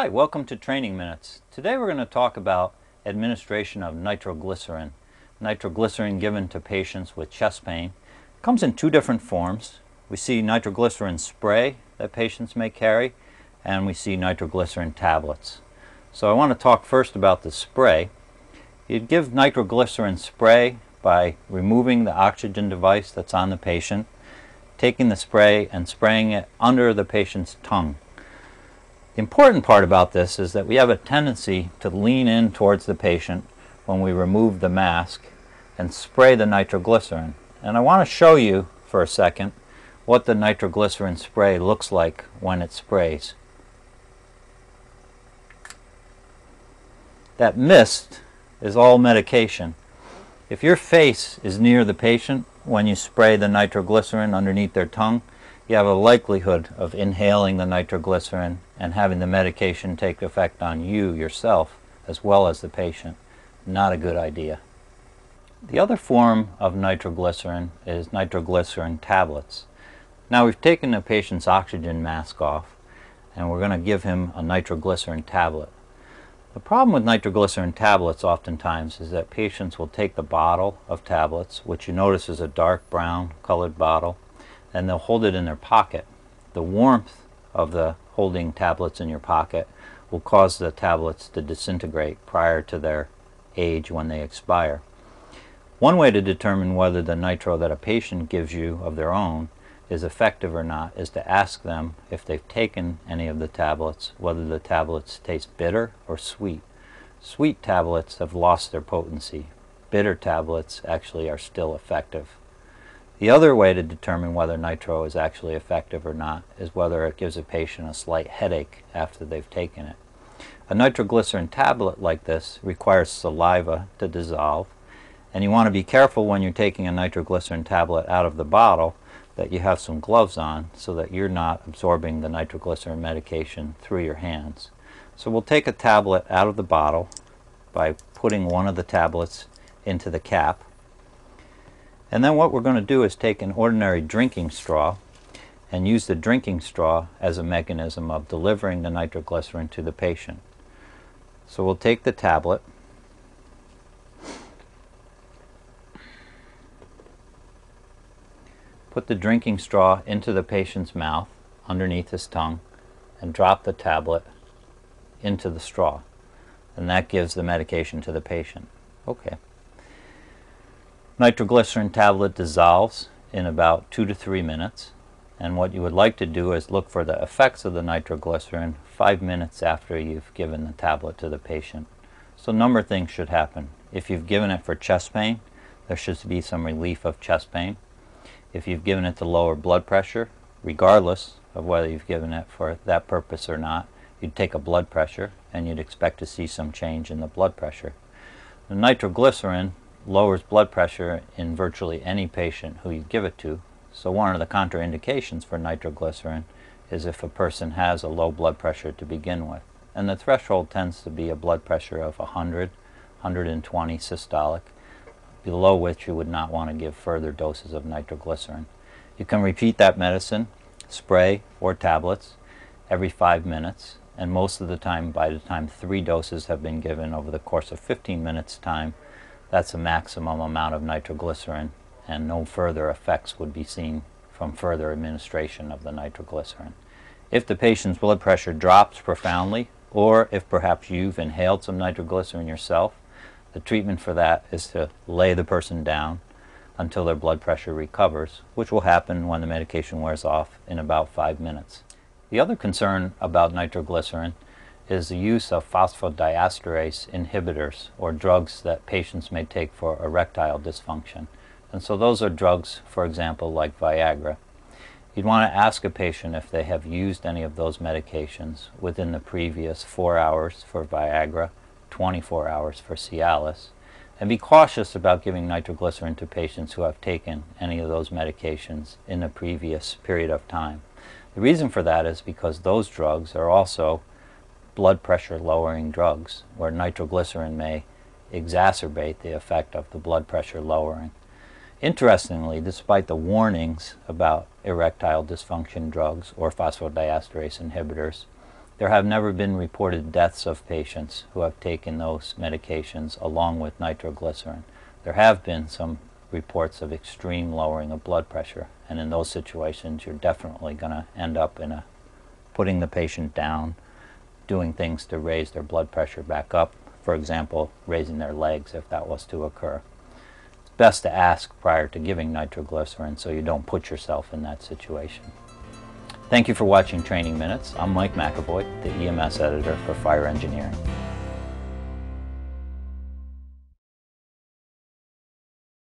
Hi, welcome to Training Minutes. Today we're going to talk about administration of nitroglycerin. Nitroglycerin given to patients with chest pain comes in two different forms. We see nitroglycerin spray that patients may carry and we see nitroglycerin tablets. So I want to talk first about the spray. You'd give nitroglycerin spray by removing the oxygen device that's on the patient, taking the spray and spraying it under the patient's tongue. The important part about this is that we have a tendency to lean in towards the patient when we remove the mask and spray the nitroglycerin. And I want to show you for a second what the nitroglycerin spray looks like when it sprays. That mist is all medication. If your face is near the patient when you spray the nitroglycerin underneath their tongue, you have a likelihood of inhaling the nitroglycerin and having the medication take effect on you yourself as well as the patient. Not a good idea. The other form of nitroglycerin is nitroglycerin tablets. Now we've taken the patient's oxygen mask off and we're going to give him a nitroglycerin tablet. The problem with nitroglycerin tablets oftentimes is that patients will take the bottle of tablets, which you notice is a dark brown colored bottle, and they'll hold it in their pocket. The warmth of the holding tablets in your pocket will cause the tablets to disintegrate prior to their age when they expire. One way to determine whether the nitro that a patient gives you of their own is effective or not is to ask them if they've taken any of the tablets, whether the tablets taste bitter or sweet. Sweet tablets have lost their potency. Bitter tablets actually are still effective. The other way to determine whether nitro is actually effective or not is whether it gives a patient a slight headache after they've taken it. A nitroglycerin tablet like this requires saliva to dissolve, and you want to be careful when you're taking a nitroglycerin tablet out of the bottle that you have some gloves on so that you're not absorbing the nitroglycerin medication through your hands. So we'll take a tablet out of the bottle by putting one of the tablets into the cap. And then what we're going to do is take an ordinary drinking straw and use the drinking straw as a mechanism of delivering the nitroglycerin to the patient. So we'll take the tablet Put the drinking straw into the patient's mouth underneath his tongue and drop the tablet into the straw. And that gives the medication to the patient. Okay. Nitroglycerin tablet dissolves in about two to three minutes. And what you would like to do is look for the effects of the nitroglycerin five minutes after you've given the tablet to the patient. So a number of things should happen. If you've given it for chest pain, there should be some relief of chest pain if you've given it to lower blood pressure, regardless of whether you've given it for that purpose or not, you'd take a blood pressure and you'd expect to see some change in the blood pressure. The nitroglycerin lowers blood pressure in virtually any patient who you give it to. So one of the contraindications for nitroglycerin is if a person has a low blood pressure to begin with. And the threshold tends to be a blood pressure of 100, 120 systolic below which you would not want to give further doses of nitroglycerin. You can repeat that medicine, spray or tablets, every five minutes, and most of the time, by the time three doses have been given over the course of 15 minutes time, that's a maximum amount of nitroglycerin, and no further effects would be seen from further administration of the nitroglycerin. If the patient's blood pressure drops profoundly, or if perhaps you've inhaled some nitroglycerin yourself, the treatment for that is to lay the person down until their blood pressure recovers, which will happen when the medication wears off in about five minutes. The other concern about nitroglycerin is the use of phosphodiesterase inhibitors, or drugs that patients may take for erectile dysfunction. And so those are drugs, for example, like Viagra. You'd want to ask a patient if they have used any of those medications within the previous four hours for Viagra 24 hours for Cialis. And be cautious about giving nitroglycerin to patients who have taken any of those medications in the previous period of time. The reason for that is because those drugs are also blood pressure lowering drugs, where nitroglycerin may exacerbate the effect of the blood pressure lowering. Interestingly, despite the warnings about erectile dysfunction drugs or phosphodiesterase inhibitors, There have never been reported deaths of patients who have taken those medications along with nitroglycerin. There have been some reports of extreme lowering of blood pressure, and in those situations you're definitely going to end up in a putting the patient down, doing things to raise their blood pressure back up, for example, raising their legs if that was to occur. It's best to ask prior to giving nitroglycerin so you don't put yourself in that situation. Thank you for watching Training Minutes. I'm Mike McEvoy, the EMS editor for Fire Engineering.